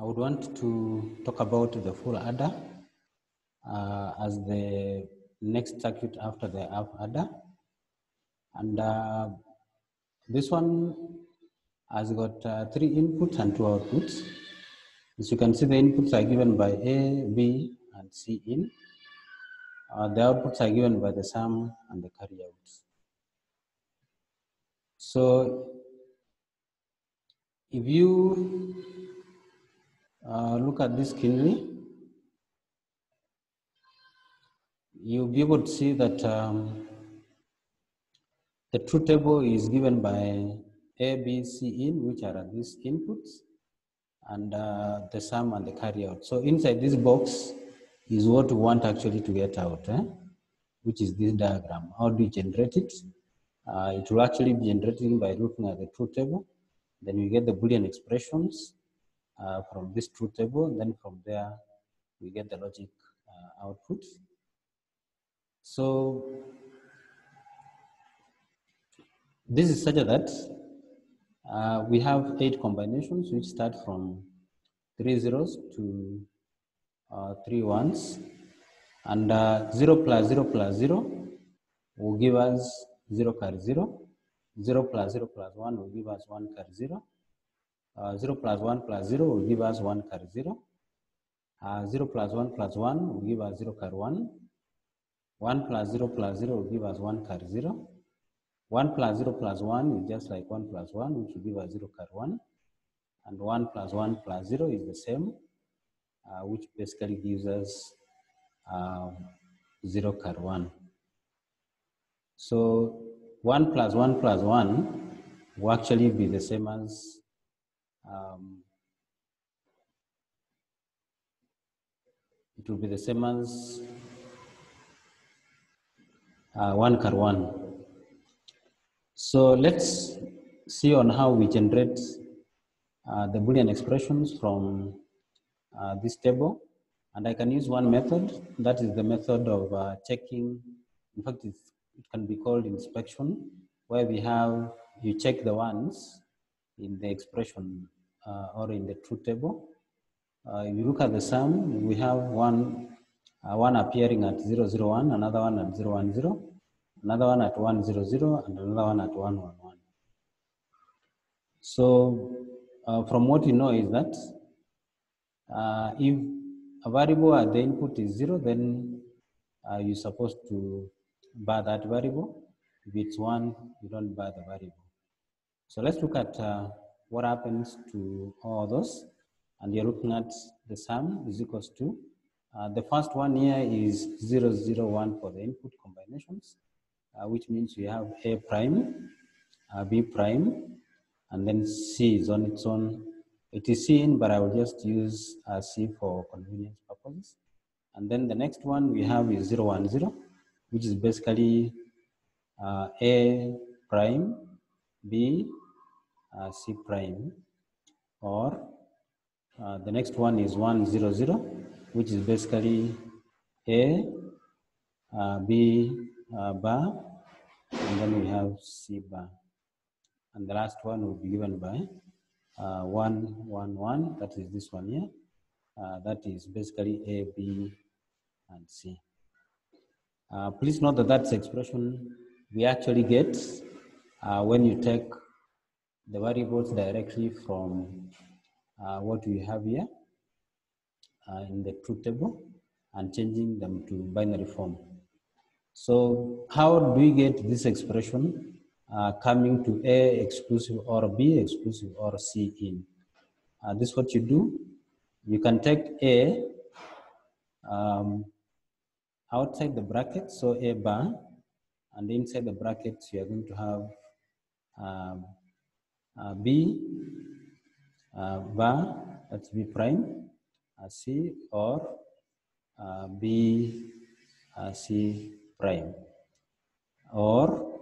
I would want to talk about the full adder uh, as the next circuit after the half adder. And uh, this one has got uh, three inputs and two outputs. As you can see, the inputs are given by A, B, and C in. Uh, the outputs are given by the sum and the carry out. So if you uh, look at this keenly, you'll be able to see that um, the truth table is given by A, B, C in, which are these inputs, and uh, the sum and the carry out. So inside this box is what we want actually to get out, eh? which is this diagram. How do you generate it? Uh, it will actually be generated by looking at the truth table. Then you get the Boolean expressions uh, from this truth table. Then from there, we get the logic uh, output. So this is such that uh, we have eight combinations which start from three zeros to uh, three ones. And uh, zero plus zero plus zero will give us zero carry zero. Zero plus zero plus one will give us one carry zero. Uh, 0 plus 1 plus 0 will give us 1 carry 0. Uh, 0 plus 1 plus 1 will give us 0 carry 1. 1 plus 0 plus 0 will give us 1 carry 0. 1 plus 0 plus 1 is just like 1 plus 1, which will give us 0 carry 1. And 1 plus 1 plus 0 is the same, uh, which basically gives us um, 0 carry 1. So 1 plus 1 plus 1 will actually be the same as um, it will be the same as uh, 1 car 1. So let's see on how we generate uh, the Boolean expressions from uh, this table. And I can use one method, that is the method of uh, checking, in fact, it can be called inspection, where we have, you check the ones in the expression uh, or in the truth table. Uh, if you look at the sum, we have one, uh, one appearing at 001, another one at 010, another one at 100, and another one at 111. So uh, from what you know is that uh, if a variable at the input is zero, then uh, you're supposed to bar that variable. If it's one, you don't bar the variable. So let's look at what happens to all those. And you're looking at the sum is equals to, uh, the first one here is 0, 0, 1 for the input combinations, uh, which means we have A prime, uh, B prime, and then C is on its own. It is C but I will just use C for convenience purposes. And then the next one we have is 0, 1, 0, which is basically A prime, B, uh, C prime or uh, the next one is 100 which is basically A, uh, B bar and then we have C bar and the last one will be given by uh, 111 that is this one here uh, that is basically A, B and C. Uh, please note that that's expression we actually get when you take the variables directly from uh, what we have here uh, in the truth table and changing them to binary form. So how do we get this expression uh, coming to A exclusive or B exclusive or C in? Uh, this is what you do. You can take A um, outside the bracket, so A bar, and inside the brackets you are going to have um, uh, B uh, bar, that's B prime, uh, C or uh, B uh, C prime. Or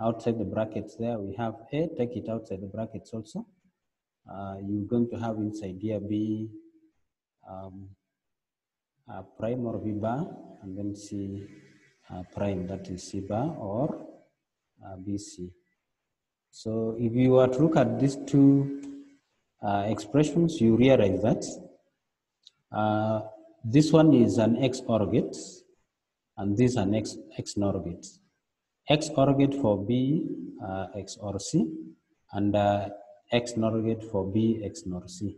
outside the brackets there, we have A, take it outside the brackets also. Uh, you're going to have inside here B um, uh, prime or B bar, and then C uh, prime, that is C bar or BC. So if you were to look at these two uh, expressions, you realize that uh, this one is an X OR gate and this is an X, X NOR gate. X OR gate for B, uh, X OR C, and uh, X NOR gate for B, X NOR C.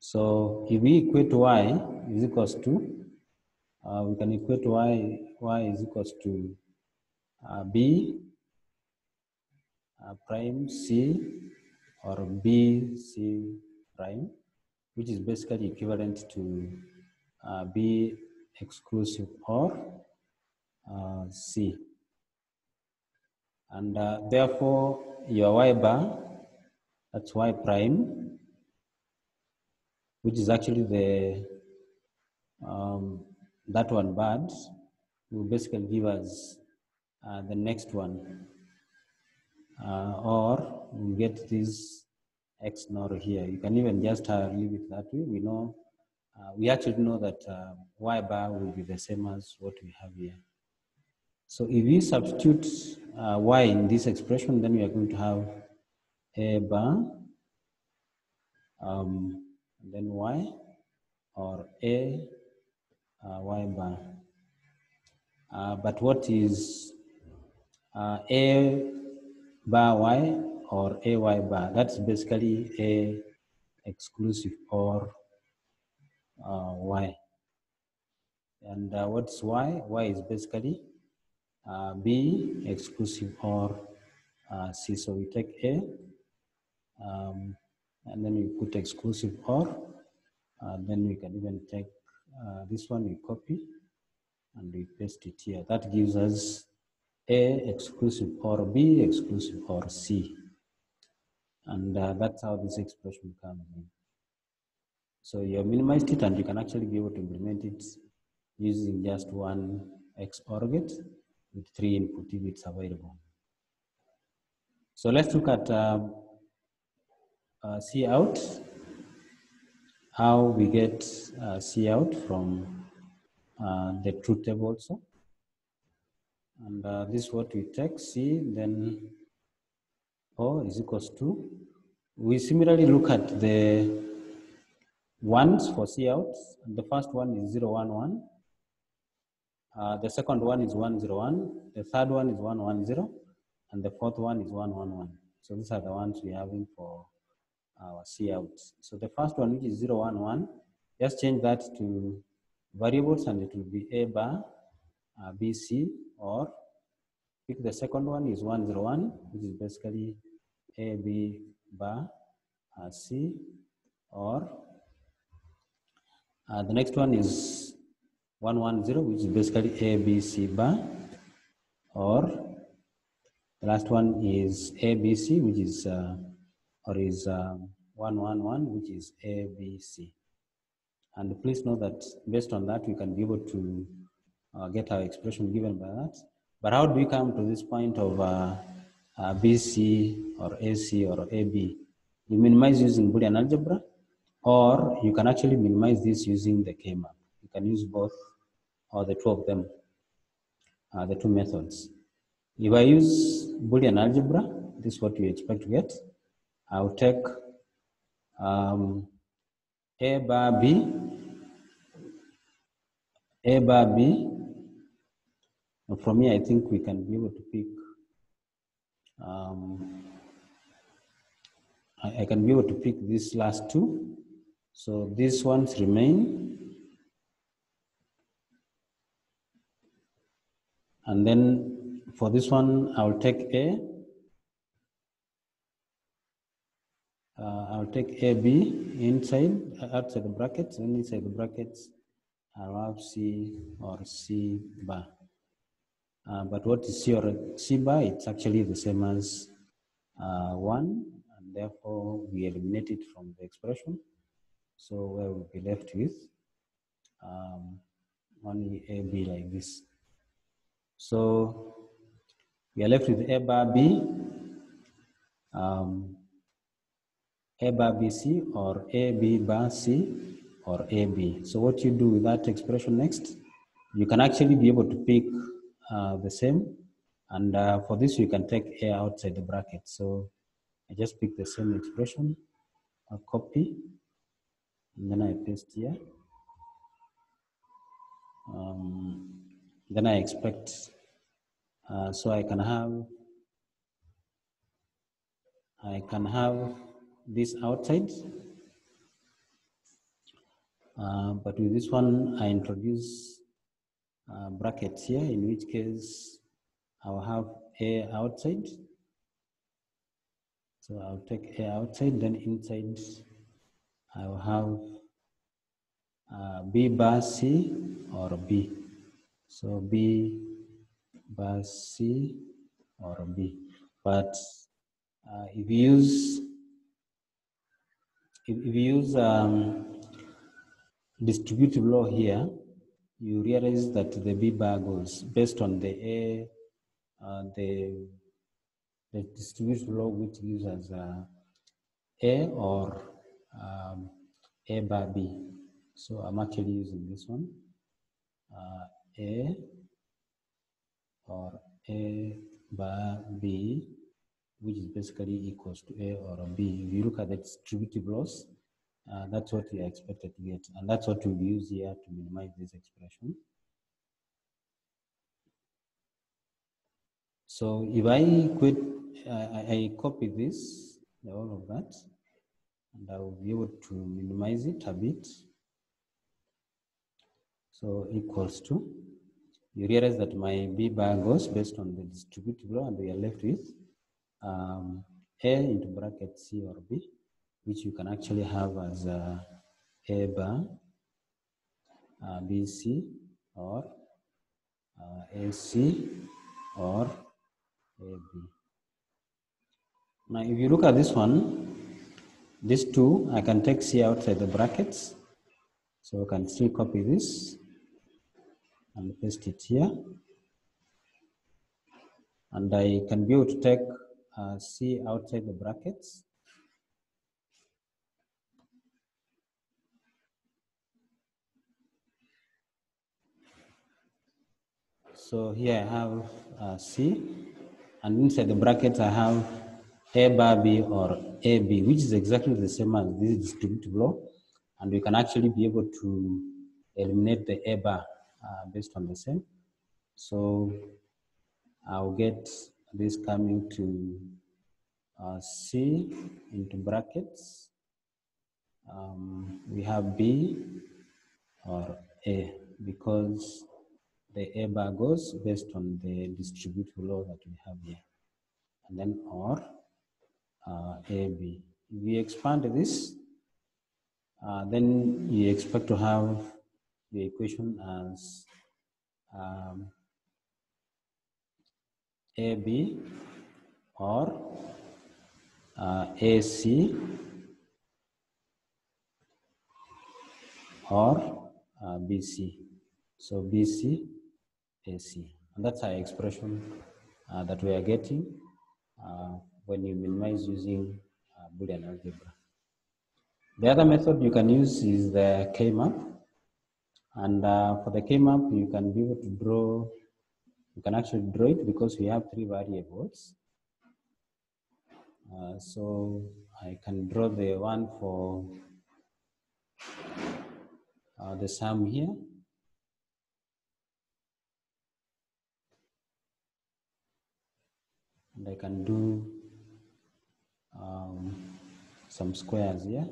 So if we equate Y is equals to, uh, we can equate Y, Y is equals to uh, B uh, prime C or B C prime, which is basically equivalent to uh, B exclusive or uh, C. And uh, therefore, your Y bar, that's Y prime, which is actually the, um, that one bad, will basically give us uh, the next one. Uh, or we get this X NOR here. You can even just uh, leave it that way. We know, uh, we actually know that uh, Y bar will be the same as what we have here. So if we substitute uh, Y in this expression, then we are going to have A bar, um, then Y, or A uh, Y bar. Uh, but what is A bar Y or AY bar? That's basically A exclusive or uh, Y. And uh, what's Y? Y is basically uh, B exclusive or uh, C. So we take A um, and then we put exclusive or, uh, then we can even take uh, this one, we copy and we paste it here. That gives us A exclusive or B exclusive or C. And uh, that's how this expression comes in. So you have minimized it and you can actually be able to implement it using just one XOR gate with three input if it's available. So let's look at um, uh, C out, how we get uh, C out from uh, the truth table also. And uh, this is what we take C, then O is equals to. We similarly look at the ones for C out. And the first one is 0, 1, 1. Uh, the second one is 101. The third one is 110. And the fourth one is 111. So these are the ones we're having for our C out. So the first one, which is 011, just change that to variables and it will be A bar, uh, BC, or if the second one is 101, which is basically A, B bar, uh, C, or uh, the next one is 110, which is basically A, B, C bar, or the last one is A, B, C, which is uh, or is um, 111, which is A, B, C. And please know that based on that, we can be able to uh, get our expression given by that. But how do we come to this point of uh, uh, BC or AC or AB? You minimize using Boolean algebra, or you can actually minimize this using the K-map. You can use both or the two of them, uh, the two methods. If I use Boolean algebra, this is what you expect to get. I'll take um, A bar B, A bar B. And from I think we can be able to pick, um, I, I can be able to pick these last two. So these ones remain. And then for this one, I'll take A. Uh, I'll take AB inside, outside the brackets, and inside the brackets, I'll have C or C bar. Uh, but what is or It's actually the same as uh, 1, and therefore we eliminate it from the expression. So where we'll be left with um, only AB like this. So we are left with A bar B, um, A bar BC or AB bar C or AB. So what you do with that expression next, you can actually be able to pick the same. And uh, for this, you can take A outside the bracket. So I just pick the same expression a copy, and then I paste here. Um, then I expect, uh, so I can have, I can have this outside, uh, but with this one, I introduce uh, brackets here, in which case I'll have A outside. So I'll take A outside, then inside I'll have uh, B bar C or B. So B bar C or B. But uh, if you use if, if you use um, distributive law here, you realize that the B bar goes based on the A, uh, the the distributive law which gives us uh, A or um, A bar B. So I'm actually using this one, uh, A or A bar B, which is basically equals to A or B. If you look at the distributive laws, uh, that's what we are expected to get. And that's what we'll use here to minimize this expression. So if I quit, uh, I, I copy this, all of that, and I will be able to minimize it a bit. So equals to, you realize that my B bar goes based on the distributive law and we are left with um, A into bracket C or B, which you can actually have as uh, A bar, uh, BC, or uh, AC, or AB. Now, if you look at this one, these two, I can take C outside the brackets. So I can still copy this and paste it here. And I can be able to take uh, C outside the brackets. So here I have uh, C, and inside the brackets I have A bar B or AB, which is exactly the same as this distributive law, and we can actually be able to eliminate the A bar uh, based on the same. So I'll get this coming to uh, C into brackets. Um, we have B or A because the A bar goes based on the distributive law that we have here. And then or uh, AB. If we expand this, uh, then you expect to have the equation as um, AB or uh, AC or uh, BC. So BC, AC. And that's our expression uh, that we are getting uh, when you minimize using uh, Boolean algebra. The other method you can use is the K-map. And uh, for the K-map, you can be able to draw, you can actually draw it because we have three variables. Uh, so I can draw the one for uh, the sum here. And I can do um, some squares here.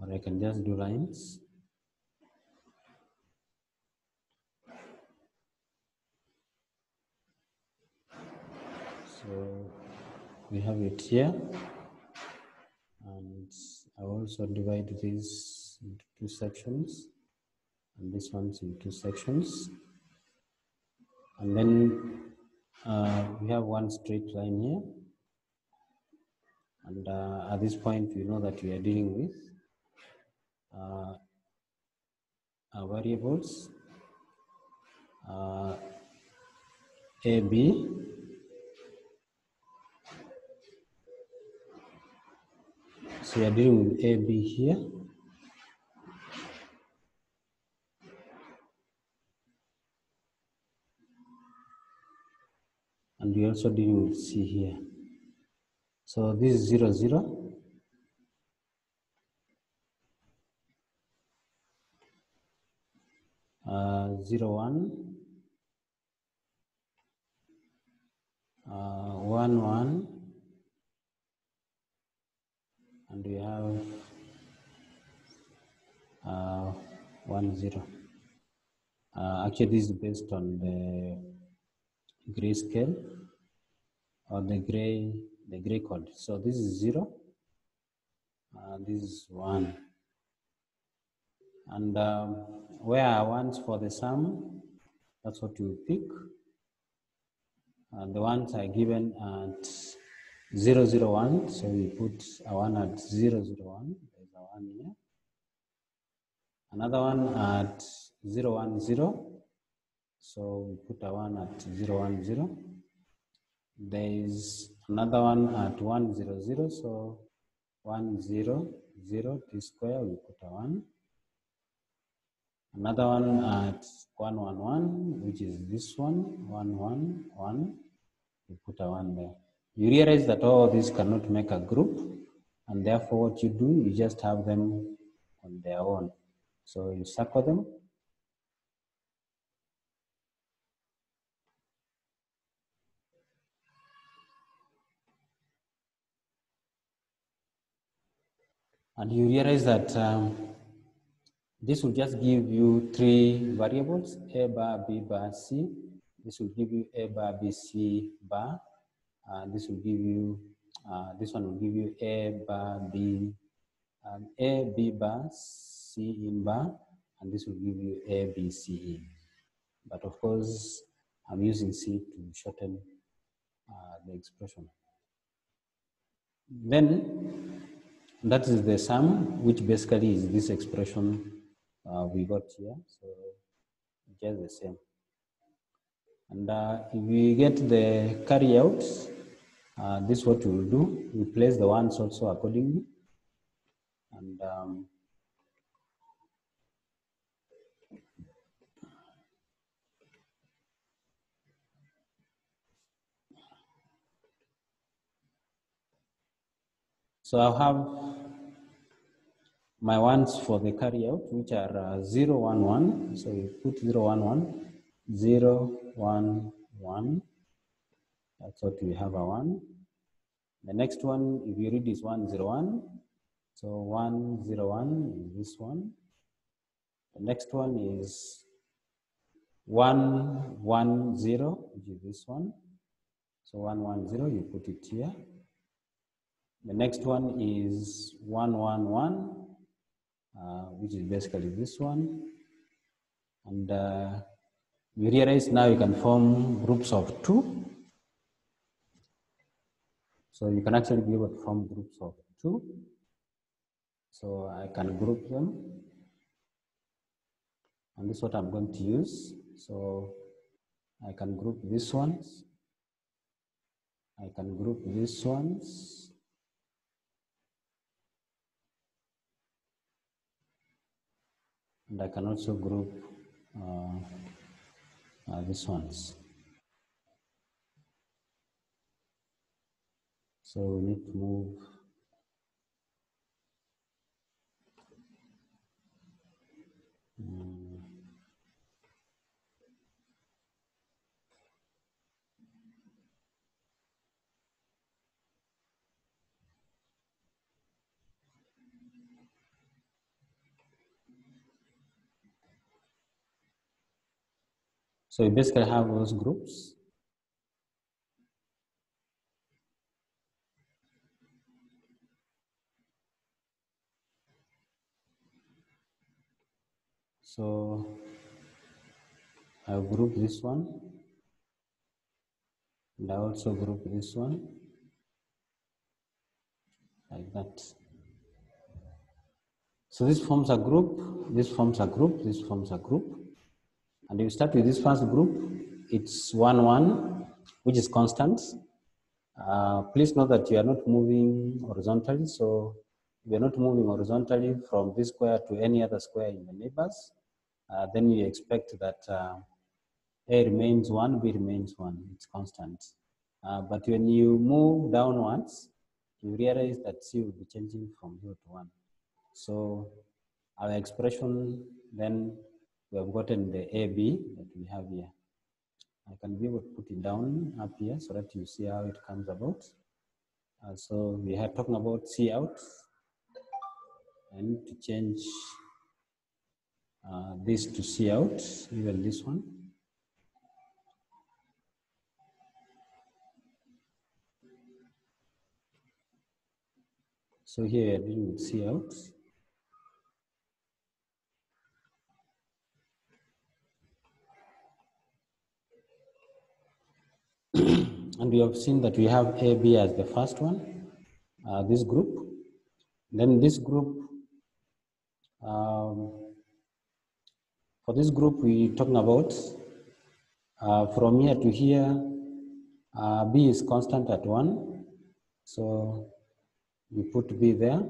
Or I can just do lines. So we have it here. And I also divide this into two sections and this one's in two sections. And then uh, we have one straight line here. And uh, at this point, we know that we are dealing with uh, variables uh, AB So we are dealing with AB here. And we also dealing with C here. So this is zero, zero. Uh, zero, one. Uh, one, one. And we have uh, one, zero. Uh, actually, this is based on the grayscale or the gray the gray code. So this is zero, uh, this is one. And um, where are ones for the sum? That's what you pick. Uh, the ones are given at zero zero one, so we put a one at zero zero one. There's a one here. Another one at zero one zero, so we put a one at zero one zero. There is another one at 100, so 100, t square, we put a 1. Another one at 111, which is this one, 111, we put a 1 there. You realize that all these cannot make a group, and therefore what you do, you just have them on their own. So you circle them, And you realize that um, this will just give you three variables, A bar, B bar, C. This will give you A bar, B, C bar. Uh, this will give you, uh, this one will give you A bar, B, um, A, B bar, C in bar, and this will give you A, B, C in. But of course, I'm using C to shorten uh, the expression. Then that is the sum, which basically is this expression uh, we got here. So just the same. And uh, if we get the carry out, uh, this is what we will do. We place the ones also accordingly. And um, So I have my ones for the carry out, which are uh, 0, 1, 1. So you put 0, 1, 1, 0, 1, 1. That's what we have a 1. The next one, if you read is 101. So 101 is this one. The next one is 1, 1, 0, which is this one. So 1, 1, 0, you put it here. The next one is 111, uh, which is basically this one. And uh, we realize now you can form groups of two. So you can actually be able to form groups of two. So I can group them. And this is what I'm going to use. So I can group these ones. I can group these ones. and I can also group uh, uh, these ones. So we need to move So you basically have those groups. So I group this one and I also group this one like that. So this forms a group, this forms a group, this forms a group. And you start with this first group, it's 1, 1, which is constant. Uh, please note that you are not moving horizontally, so we are not moving horizontally from this square to any other square in the neighbors, uh, then you expect that uh, A remains one, B remains one, it's constant. Uh, but when you move downwards, you realize that C will be changing from zero to one. So our expression then we have gotten the AB that we have here. I can be able to put it down up here so that you see how it comes about. Uh, so we are talking about C out. Need to change this to C out, even this one. So here we are C out. and we have seen that we have AB as the first one, uh, this group. Then this group, um, for this group we're talking about uh, from here to here, uh, B is constant at one. So we put B there.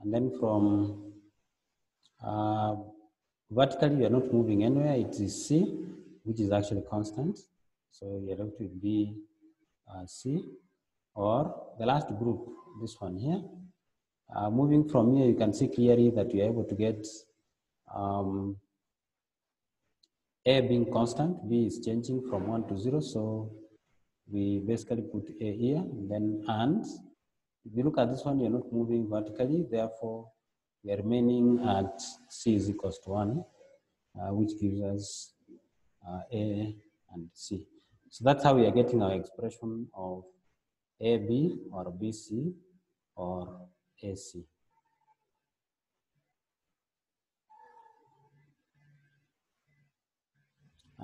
And then from uh, vertically, you are not moving anywhere. It is C, which is actually constant. So you're left with B, uh, C, or the last group, this one here. Uh, moving from here, you can see clearly that you're able to get um, A being constant, B is changing from one to zero. So we basically put A here, then and. If you look at this one, you're not moving vertically, therefore we are remaining at C is equals to one, uh, which gives us uh, A and C. So that's how we are getting our expression of AB or BC or AC.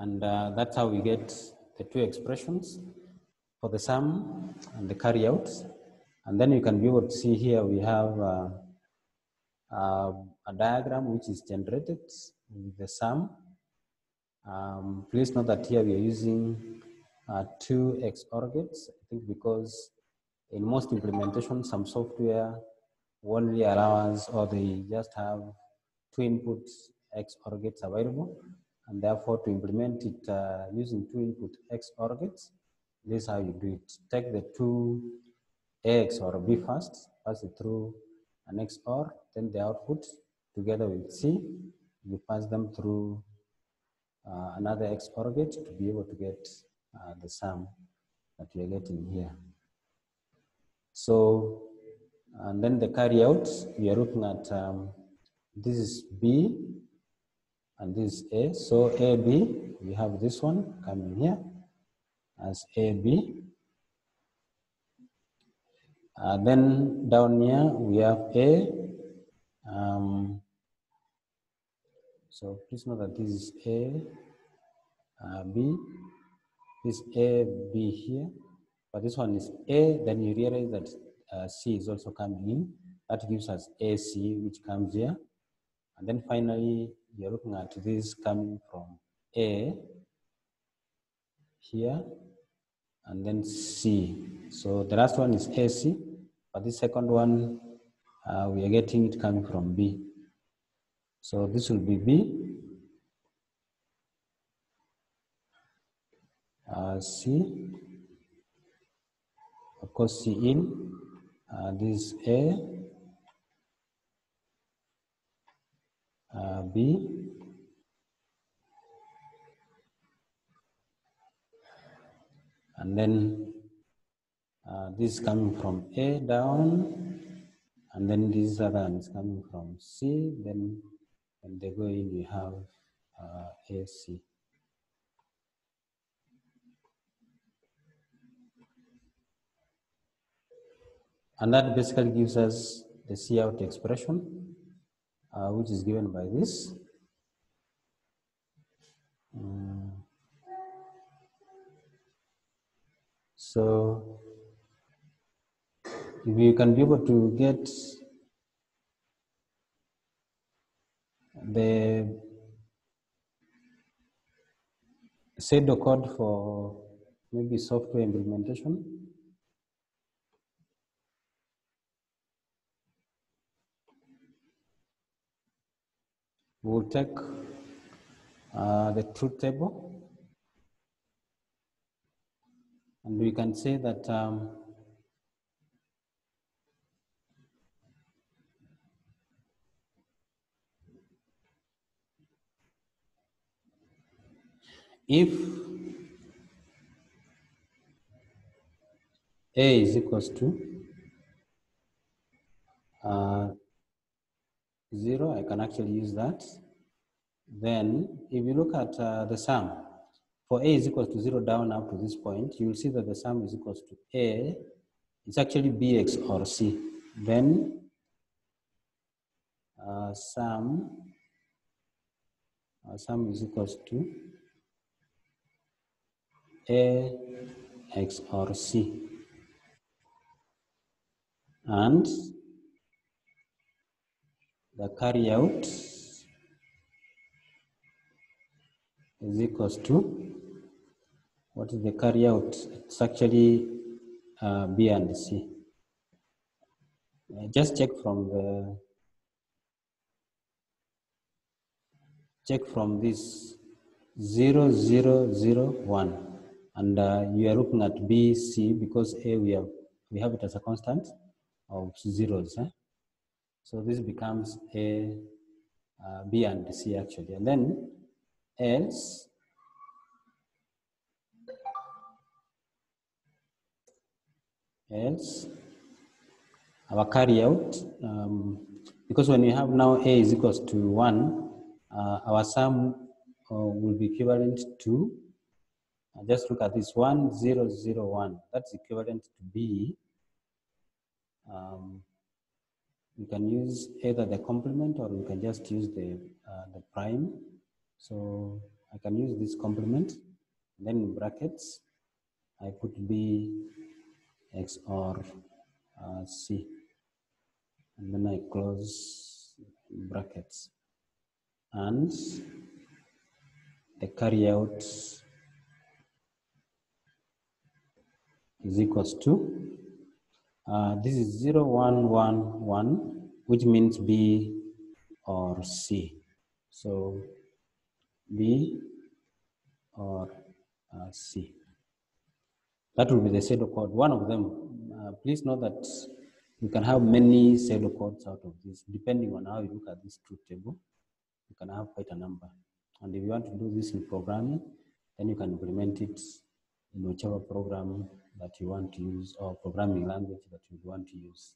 And uh, that's how we get the two expressions for the sum and the carryouts. And then you can be able to see here we have uh, uh, a diagram which is generated with the sum. Um, please note that here we are using uh, two XOR gates, I think because in most implementations, some software only allows or they just have two input XOR gates available. And therefore to implement it uh, using two input XOR gates, this is how you do it. Take the two X or B first, pass it through an XOR, then the output together with C, you pass them through uh, another XOR gate to be able to get uh, the sum that you're getting here. So, and then the carry out, we are looking at um, this is B and this is A. So AB, we have this one coming here as AB. Uh, then down here we have A. Um, so please note that this is A, uh, B, this A, B here, but this one is A, then you realize that uh, C is also coming in. That gives us AC, which comes here. And then finally, you're looking at this coming from A here, and then C. So the last one is AC, but the second one, uh, we are getting it coming from B. So this will be B, uh, C, of course C in, uh, this is A, uh, B, and then uh, this is coming from A down, and then this other one is coming from C, then when they go in, we have uh, AC. And that basically gives us the C out expression, uh, which is given by this. Um, so if you can be able to get the pseudo code for maybe software implementation. We'll take uh, the truth table. And we can say that um, if A is equals to uh, zero, I can actually use that. Then if you look at uh, the sum, for A is equal to zero down up to this point, you will see that the sum is equal to A, it's actually BX or C. Then uh, sum, uh, sum is equal to A, X or C. And the carry out is equals to what is the carry out? It's actually uh, B and C. Uh, just check from the check from this zero zero zero one, and uh, you are looking at B C because A we have we have it as a constant of zeros. Eh? So this becomes A, uh, B and C actually. And then else, else, our carry out, um, because when we have now A is equals to one, uh, our sum uh, will be equivalent to, uh, just look at this one, zero, zero, one. That's equivalent to B. Um, we can use either the complement or we can just use the, uh, the prime. So I can use this complement, then in brackets, I put B, X or uh, C. And then I close brackets. And the carry out is equals to uh, this is 0, 1, 1, 1, which means B or C. So B or uh, C. That will be the pseudocode. One of them, uh, please note that you can have many pseudocodes out of this, depending on how you look at this truth table. You can have quite a number. And if you want to do this in programming, then you can implement it in whichever program that you want to use or programming language that you want to use.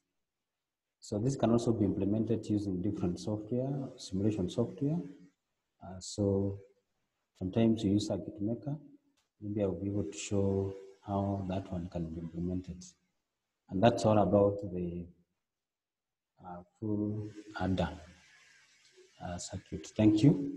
So this can also be implemented using different software, simulation software. Uh, so sometimes you use Circuit Maker. Maybe I'll be able to show how that one can be implemented. And that's all about the uh, full adder uh, circuit. Thank you.